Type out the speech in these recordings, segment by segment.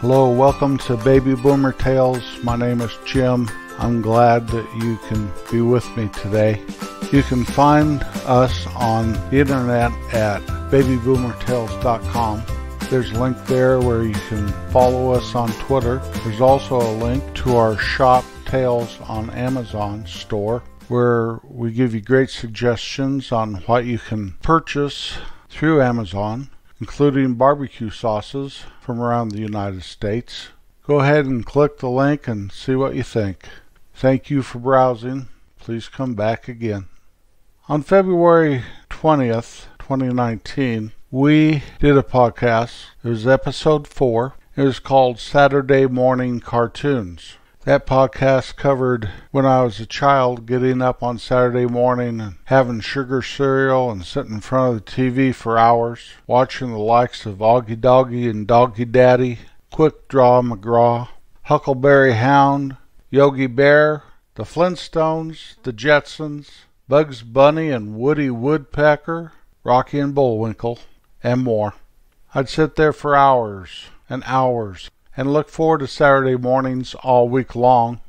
Hello, welcome to Baby Boomer Tales. My name is Jim. I'm glad that you can be with me today. You can find us on the internet at babyboomertales.com. There's a link there where you can follow us on Twitter. There's also a link to our shop Tales on Amazon store where we give you great suggestions on what you can purchase through Amazon, including barbecue sauces from around the United States. Go ahead and click the link and see what you think. Thank you for browsing. Please come back again. On February 20th, 2019, we did a podcast. It was episode four. It was called Saturday Morning Cartoons. That podcast covered when I was a child getting up on Saturday morning and having sugar cereal and sitting in front of the TV for hours, watching the likes of Augie Doggie and Doggie Daddy, Quick Draw McGraw, Huckleberry Hound, Yogi Bear, the Flintstones, the Jetsons, Bugs Bunny and Woody Woodpecker, Rocky and Bullwinkle, and more. I'd sit there for hours and hours and look forward to Saturday mornings all week long.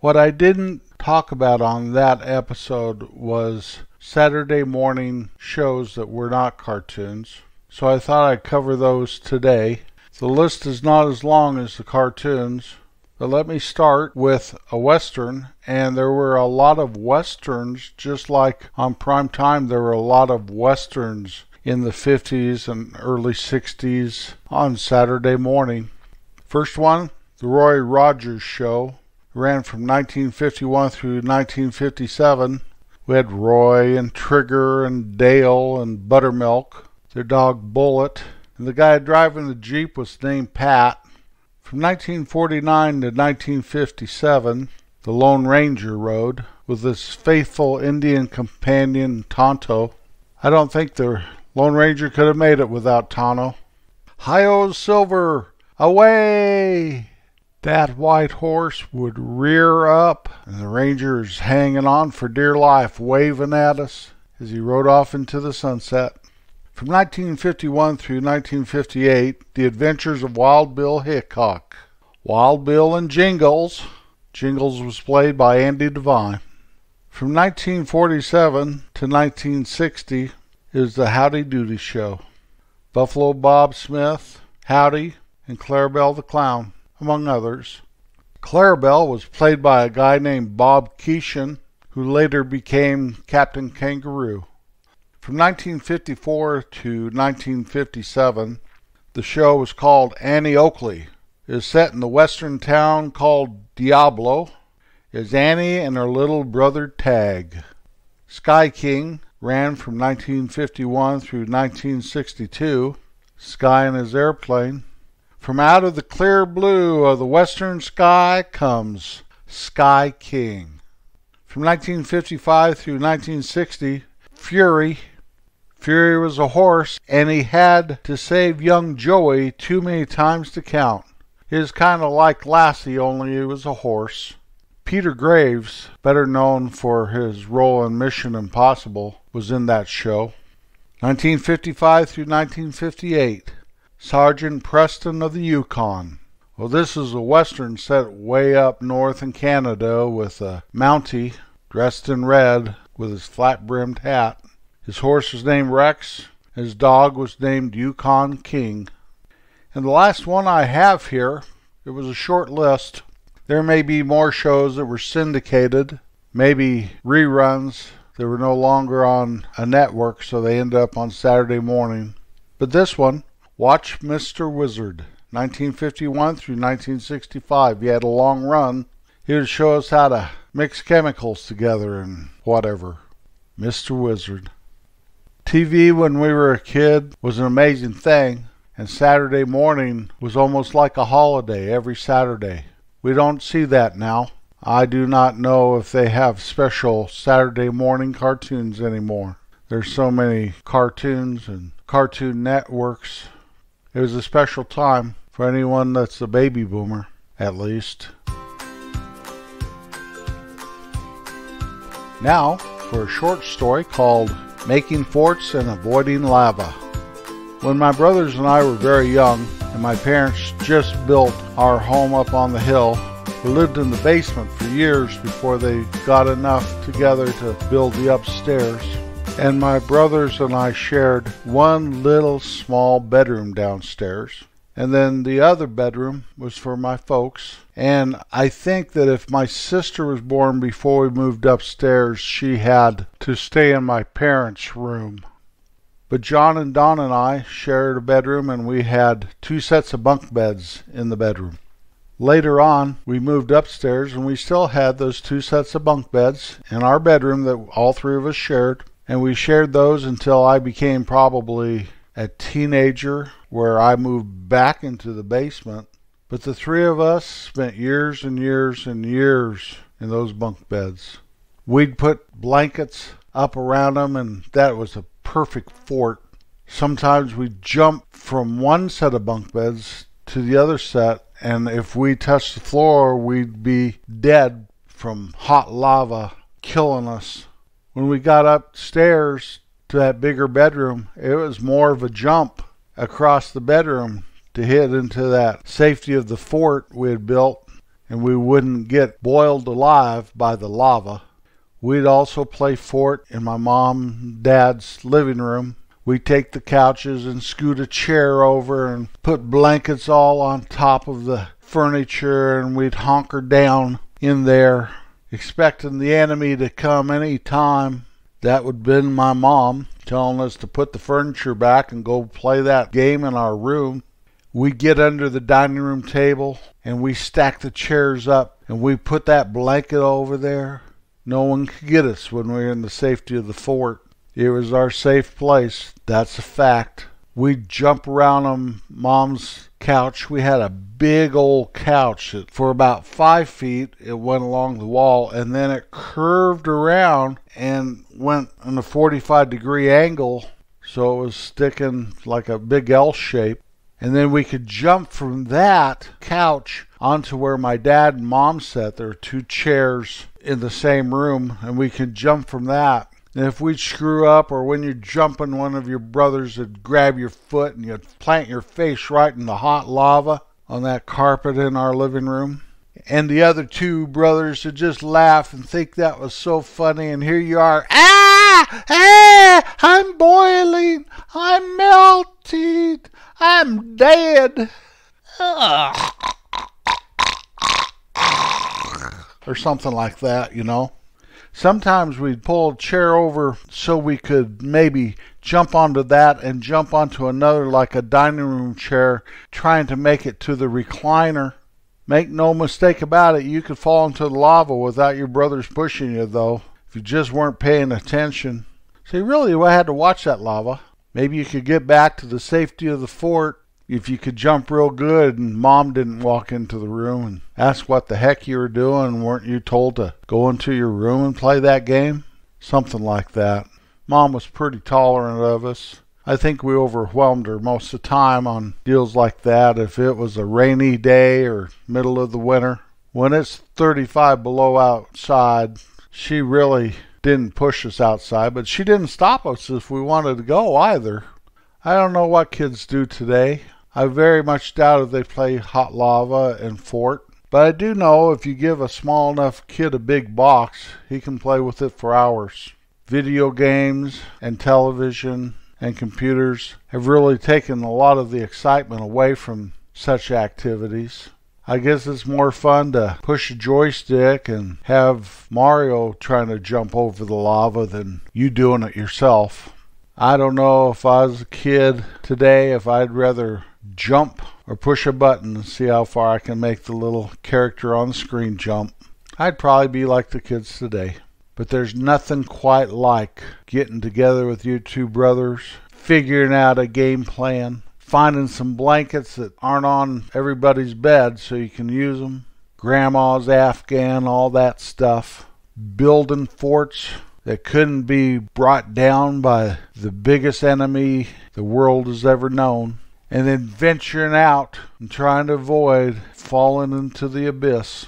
What I didn't talk about on that episode was Saturday morning shows that were not cartoons, so I thought I'd cover those today. The list is not as long as the cartoons, but let me start with a Western, and there were a lot of Westerns, just like on prime time, there were a lot of Westerns in the 50s and early 60s on Saturday morning. First one, The Roy Rogers Show, ran from 1951 through 1957. We had Roy and Trigger and Dale and Buttermilk, their dog Bullet, and the guy driving the Jeep was named Pat. From 1949 to 1957, the Lone Ranger rode with his faithful Indian companion Tonto. I don't think the Lone Ranger could have made it without Tonto. Hi-Yo Silver, away! That white horse would rear up, and the ranger is hanging on for dear life, waving at us as he rode off into the sunset. From 1951 through 1958, The Adventures of Wild Bill Hickok. Wild Bill and Jingles. Jingles was played by Andy Devine. From 1947 to 1960 is The Howdy Doody Show. Buffalo Bob Smith, Howdy, and Clarabelle the Clown, among others. Clarabelle was played by a guy named Bob Keeshan, who later became Captain Kangaroo. From 1954 to 1957, the show was called Annie Oakley. It is set in the western town called Diablo. Is Annie and her little brother Tagg. Sky King ran from 1951 through 1962. Sky and his airplane. From out of the clear blue of the western sky comes Sky King. From 1955 through 1960, Fury Fury was a horse, and he had to save young Joey too many times to count. He was kind of like Lassie, only he was a horse. Peter Graves, better known for his role in Mission Impossible, was in that show. 1955 through 1958, Sergeant Preston of the Yukon. Well, this is a western set way up north in Canada with a Mountie dressed in red with his flat brimmed hat. His horse was named Rex. His dog was named Yukon King. And the last one I have here, it was a short list. There may be more shows that were syndicated, maybe reruns. They were no longer on a network, so they end up on Saturday morning. But this one, Watch Mr. Wizard, 1951 through 1965. He had a long run. He would show us how to mix chemicals together and whatever. Mr. Wizard. TV when we were a kid was an amazing thing, and Saturday morning was almost like a holiday every Saturday. We don't see that now. I do not know if they have special Saturday morning cartoons anymore. There's so many cartoons and cartoon networks. It was a special time for anyone that's a baby boomer, at least. Now, for a short story called Making Forts and Avoiding Lava. When my brothers and I were very young, and my parents just built our home up on the hill. We lived in the basement for years before they got enough together to build the upstairs. And my brothers and I shared one little small bedroom downstairs. And then the other bedroom was for my folks. And I think that if my sister was born before we moved upstairs, she had to stay in my parents' room. But John and Don and I shared a bedroom, and we had two sets of bunk beds in the bedroom. Later on, we moved upstairs, and we still had those two sets of bunk beds in our bedroom that all three of us shared. And we shared those until I became probably a teenager, where I moved back into the basement. But the three of us spent years and years and years in those bunk beds. We'd put blankets up around them, and that was a perfect fort. Sometimes we'd jump from one set of bunk beds to the other set, and if we touched the floor, we'd be dead from hot lava killing us. When we got upstairs to that bigger bedroom, it was more of a jump across the bedroom to hit into that safety of the fort we had built, and we wouldn't get boiled alive by the lava. We'd also play fort in my mom and dad's living room. We'd take the couches and scoot a chair over and put blankets all on top of the furniture, and we'd honker down in there, expecting the enemy to come any time. That would have been my mom telling us to put the furniture back and go play that game in our room. We get under the dining room table and we stack the chairs up and we put that blanket over there no one could get us when we were in the safety of the fort. It was our safe place. That's a fact. We'd jump around on Mom's couch. We had a big old couch that for about five feet it went along the wall and then it curved around and went in a 45 degree angle so it was sticking like a big L shape. And then we could jump from that couch onto where my dad and mom sat. There were two chairs in the same room, and we could jump from that. If we'd screw up, or when you're jumping, one of your brothers would grab your foot and you'd plant your face right in the hot lava on that carpet in our living room. And the other two brothers would just laugh and think that was so funny. And here you are, ah, ah, I'm boiling, I'm melting, I'm dead. Or something like that, you know. Sometimes we'd pull a chair over so we could maybe jump onto that and jump onto another, like a dining room chair, trying to make it to the recliner. Make no mistake about it, you could fall into the lava without your brothers pushing you, though, if you just weren't paying attention. See, really, I had to watch that lava. Maybe you could get back to the safety of the fort if you could jump real good and mom didn't walk into the room and ask what the heck you were doing. Weren't you told to go into your room and play that game? Something like that. Mom was pretty tolerant of us. I think we overwhelmed her most of the time on deals like that if it was a rainy day or middle of the winter. When it's 35 below outside, she really didn't push us outside, but she didn't stop us if we wanted to go either. I don't know what kids do today. I very much doubt if they play hot lava and fort. But I do know if you give a small enough kid a big box, he can play with it for hours. Video games and television and computers have really taken a lot of the excitement away from such activities. I guess it's more fun to push a joystick and have Mario trying to jump over the lava than you doing it yourself. I don't know if I was a kid today, if I'd rather jump or push a button and see how far I can make the little character on the screen jump. I'd probably be like the kids today. But there's nothing quite like getting together with you two brothers, figuring out a game plan, finding some blankets that aren't on everybody's bed so you can use them, grandma's Afghan, all that stuff, building forts that couldn't be brought down by the biggest enemy the world has ever known, and then venturing out and trying to avoid falling into the abyss.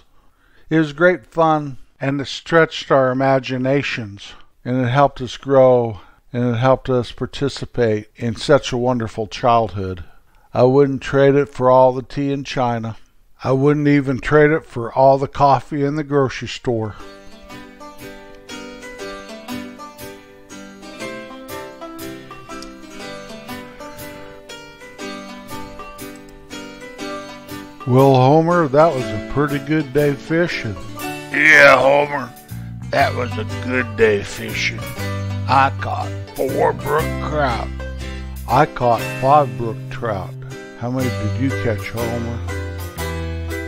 It was great fun and it stretched our imaginations and it helped us grow and it helped us participate in such a wonderful childhood. I wouldn't trade it for all the tea in China. I wouldn't even trade it for all the coffee in the grocery store. Well, Homer, that was a pretty good day fishing. Yeah, Homer, that was a good day fishing. I caught four brook trout. I caught five brook trout. How many did you catch, Homer?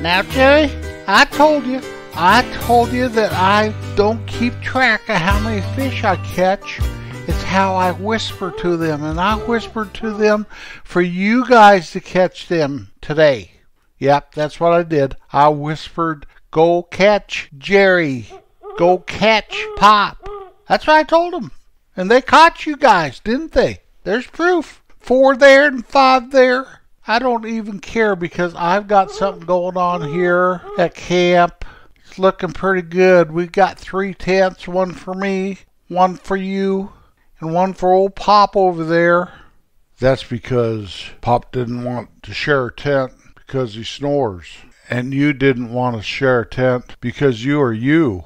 Now, Jerry, I told you, I told you that I don't keep track of how many fish I catch. It's how I whisper to them, and I whispered to them for you guys to catch them today. Yep, that's what I did. I whispered, Go catch Jerry. Go catch Pop. That's what I told them. And they caught you guys, didn't they? There's proof. Four there and five there. I don't even care because I've got something going on here at camp. It's looking pretty good. We've got three tents one for me, one for you, and one for old Pop over there. That's because Pop didn't want to share a tent because he snores. And you didn't want to share a tent because you are you.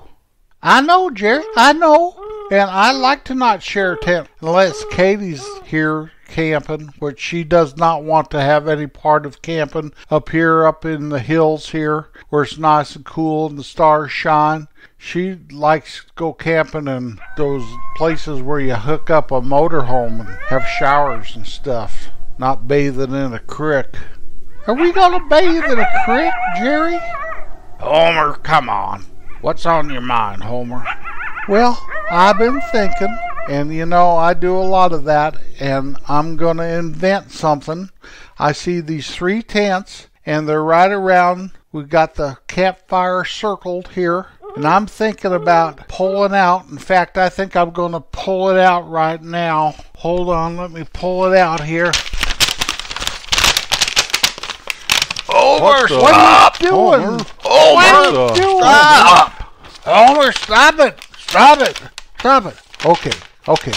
I know, Jerry. I know. And I like to not share a tent unless Katie's here camping, which she does not want to have any part of camping up here, up in the hills here, where it's nice and cool and the stars shine. She likes to go camping in those places where you hook up a motorhome and have showers and stuff, not bathing in a creek. Are we gonna bathe in a creek, Jerry? Homer, come on. What's on your mind, Homer? Well, I've been thinking, and you know, I do a lot of that, and I'm gonna invent something. I see these three tents, and they're right around. We've got the campfire circled here, and I'm thinking about pulling out. In fact, I think I'm gonna pull it out right now. Hold on, let me pull it out here. Homer, the- What are stop! you doing? Homer. What are you doing? Stop! Homer, stop it! Stop it! Stop it! Okay, okay,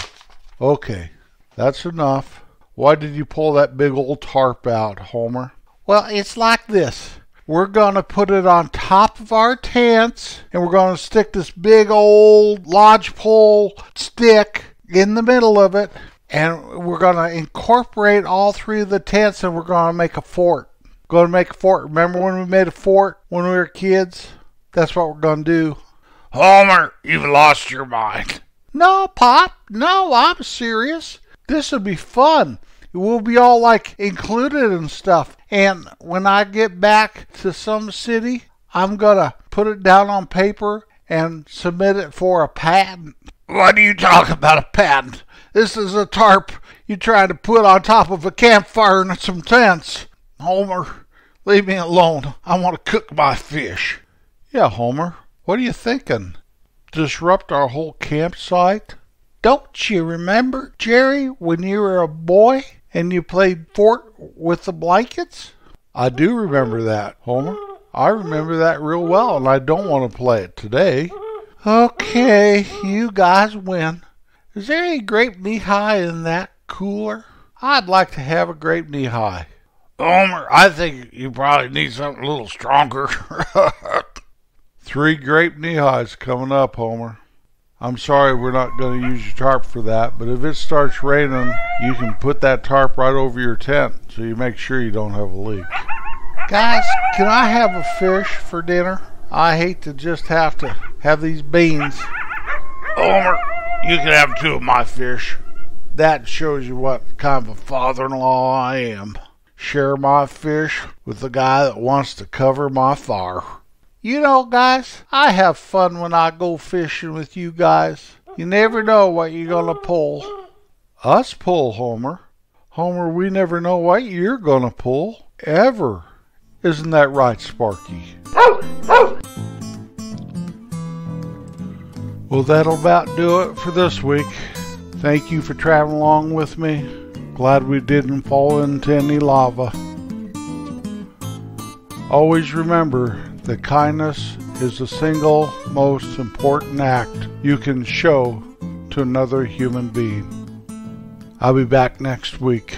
okay. That's enough. Why did you pull that big old tarp out, Homer? Well, it's like this. We're going to put it on top of our tents, and we're going to stick this big old lodgepole stick in the middle of it, and we're going to incorporate all three of the tents, and we're going to make a fort. Going to make a fort. Remember when we made a fort when we were kids? That's what we're going to do. Homer, you've lost your mind. No, Pop. No, I'm serious. This would be fun. We'll be all like included and stuff. And when I get back to some city, I'm gonna put it down on paper and submit it for a patent. What are you talking about a Patent. This is a tarp you try to put on top of a campfire and some tents. Homer, leave me alone. I want to cook my fish. Yeah, Homer. What are you thinking? Disrupt our whole campsite? Don't you remember, Jerry, when you were a boy and you played fort with the blankets? I do remember that, Homer. I remember that real well, and I don't want to play it today. Okay, you guys win. Is there any grape Nehi in that cooler? I'd like to have a grape Nehi. Homer, I think you probably need something a little stronger. Three grape Nehis coming up, Homer. I'm sorry we're not going to use your tarp for that, but if it starts raining, you can put that tarp right over your tent so you make sure you don't have a leak. Guys, can I have a fish for dinner? I hate to just have to have these beans. Homer, you can have two of my fish. That shows you what kind of a father in law I am. Share my fish with the guy that wants to cover my fire. You know, guys, I have fun when I go fishing with you guys. You never know what you're going to pull. Us pull, Homer. Homer, we never know what you're going to pull. Ever. Isn't that right, Sparky? Well, that'll about do it for this week. Thank you for traveling along with me. Glad we didn't fall into any lava. Always remember that kindness is the single most important act you can show to another human being. I'll be back next week.